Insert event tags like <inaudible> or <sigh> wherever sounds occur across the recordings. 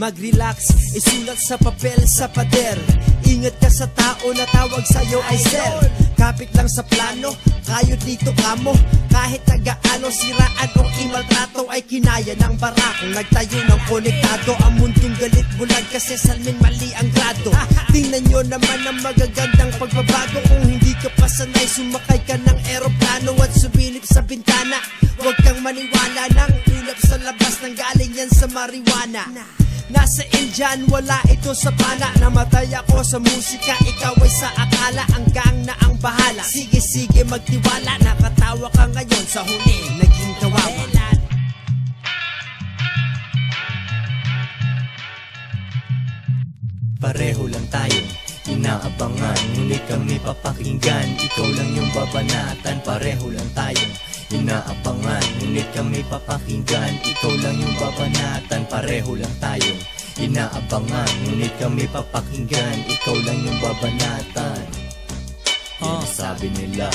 Mag-relax, isulat sa papel sa pader. Ingat ka sa tao na tawag sa'yo ay sir. Kapit lang sa plano, kayo dito kamo. Kahit tagaano, siraan o imaltrato Ay kinaya ng barakong nagtayo ng konektado Ang mundong galit bulag kasi salmin mali ang grado. <laughs> Tingnan nyo naman ang magagandang pagbabago. Kung hindi ka pa sanay, sumakay ka ng eroplano At sumilip sa bintana. Huwag kang maniwala ng ulap sa labas Nang galing yan sa marijuana Nasa Indian, wala ito sa pana Namatay ako sa musika, ikaw ay sa akala. Ang gang na ang bahala. Sige, sige, magtiwala. Nakatawa ka ngayon sa huli. Naging kawawa. Pareho lang tayong inaabangan Ngunit kami papakinggan. Ikaw lang yung babanatan. Pareho lang tayong inaabangan Ngunit kami papakinggan. Ikaw lang yung babanatan. Pareho lang tayong inaabangan Ngunit kami papakinggan Ikaw lang yung babanatan. Yan ang sabi nila.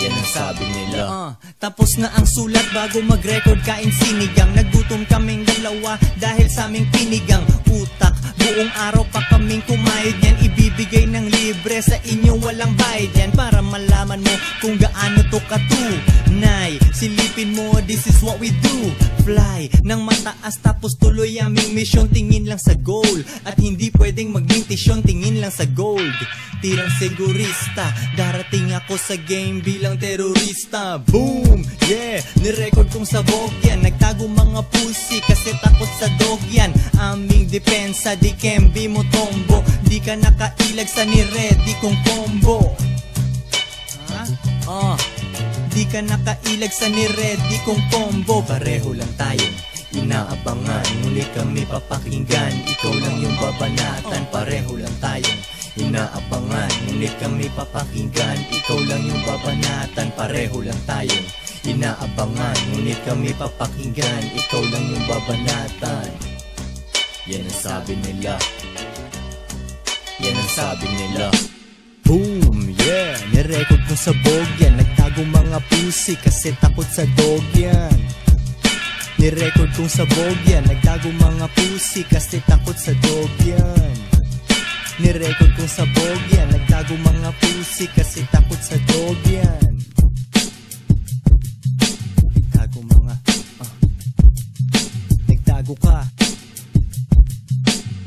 Yan ang sabi nila. Ah, tapos na ang sulat bago mag-record kain sinigang. Nagutom kaming dalawa dahil sa aming pinigang. Utak Buong araw pa kaming kumayod yan. Ibibigay ng libre sa inyo walang bayad yan. Para malaman mo kung gaano to katunay. Silipin mo this is what we do. Fly ng mataas tapos tuloy aming mission Tingin lang sa goal At hindi pwedeng magmintisyon Tingin lang sa gold. Tirang segurista Darating ako sa game bilang terorista. Boom! Yeah! Nirecord kong sabog yan. Nagtago mga pussy kasi takot sa dog yan. Aming depensa di kembi mo tombo. Di ka nakailag sa ni-ready kong combo Di ka nakailag sa ni-ready kong combo. Pareho lang tayong inaabangan Ngunit kami papakinggan. Ikaw lang yung babanatan Pareho lang tayong inaabangan Ngunit kami papakinggan. Ikaw lang yung babanatan Pareho lang tayong inaabangan Ngunit kami papakinggan. Ikaw lang yung babanatan. Yan ang sabi nila. Yan ang sabi nila. Boom, yeah. Nirecord ko sa bog yan Nagtago mga pussy kasi takot sa dog yan. Nirecord kong sa bog yan Nagtago mga pussy kasi takot sa dog yan. Nirecord kong sa bog yan Nagtago mga pussy kasi takot sa dog yan. Nagtago mga ah. Nagtago ka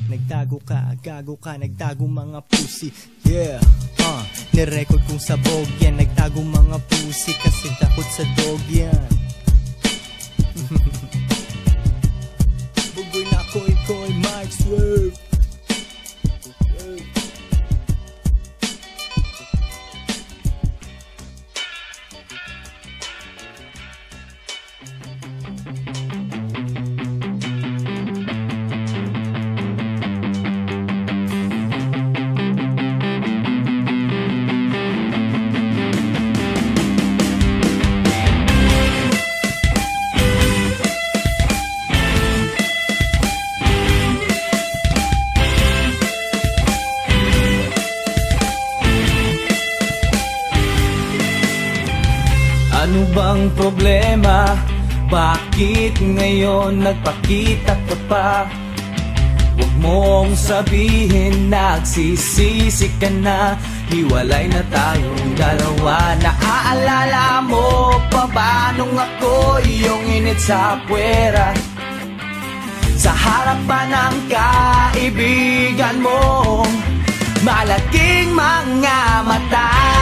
Nagtago ka, gago ka, nagtago mga pussy. Yeah, uh, nirecord kong sabog yan Nagtago mga pussy kasi takot sa dog yan <laughs> Ano bang problema? Bakit ngayon nagpakita ka pa? Huwag mong sabihin nagsisisi ka na Hiwalay na tayong dalawa Naaalala mo pa ba nung ako yung init sa puwera? Sa harapan ng kaibigan mo Malaking mga mata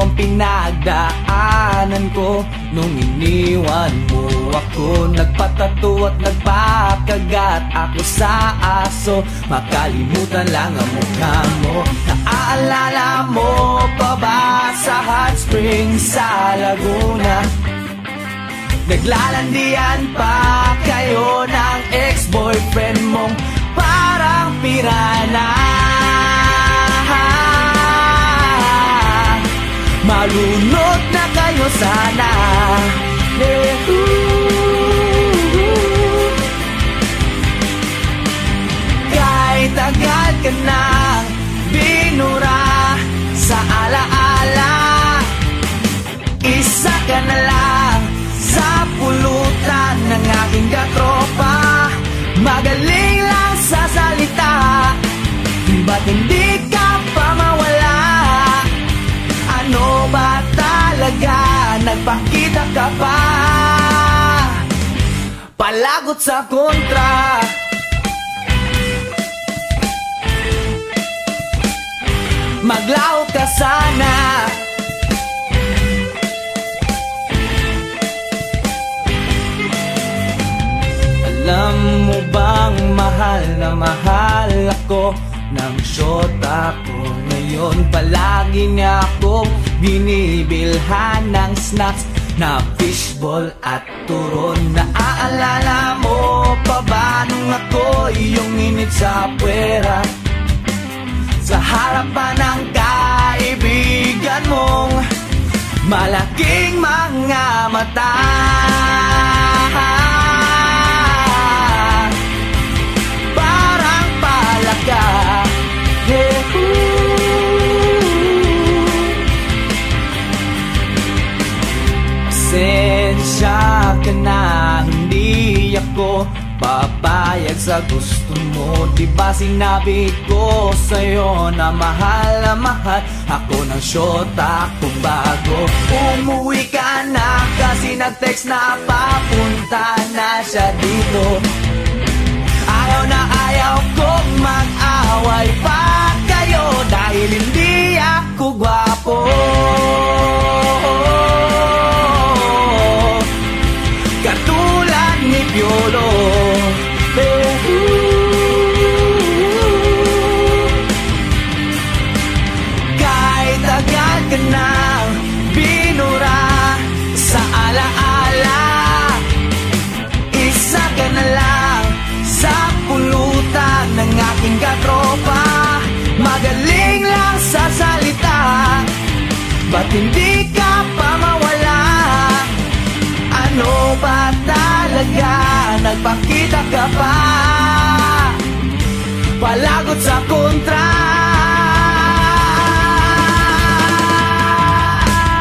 ang pinagdaanan ko. Nung iniwan mo ako Nagpatato at nagpakagat ako sa aso. Makalimutan lang ang mukha mo. Naaalala mo pa ba sa hot springs sa Laguna? Naglalandian pa kayo ng ex-boyfriend mong Para pirana Malunod na kayo sana Kahit agad ka nang binura sa alaala Isa ka na lang sa pulutan ng aking katropa Magaling lang sa salita Ba't hindi ka pa? Palagot sa kontra. Maglaho ka sana. Alam mo bang mahal na mahal ako? Ng syota ko Ngayon palagi niya ako binibilhan ng snacks na fishball at turon Naaalala mo pa ba nung ako iyong init sa puwera Sa harapan ng kaibigan mong malaking mga mata sa gusto mo. Di ba sinabi ko sa'yo na mahal na mahal? Ako ng syota kung bago Umuwi ka na. Kasi nag-text na papunta na siya dito. Ayaw na ayaw kong mag-away pa kayo Dahil hindi ako gwapo hindi ka pa mawala? Ano ba talaga? Nagpakita ka pa Palagot sa kontra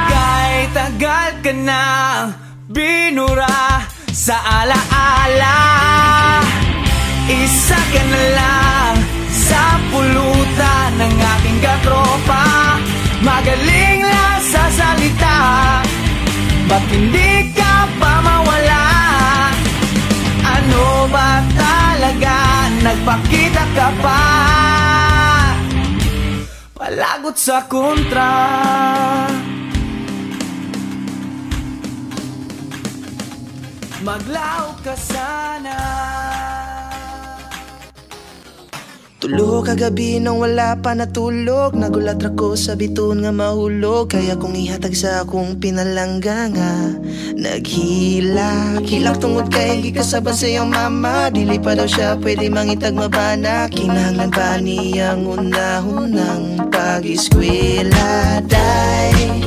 Kahit tagal ka na binura sa alaala Isa hindi ka pa mawala? Ano ba talaga? Nagpakita ka pa Palagot sa kontra Maglaw ka sana Tulog kagabi nang wala pa natulog. Nagulat ako sa biton nga mahulog. Kaya kong ihatag sa akong pinalangga nga Naghila. Hilak tungod kay gikasaban sa iyong mama. Dili pa daw siya pwede mangitag mabana. Kinahanglan pa niyang unahunang pag-eskwela. Day,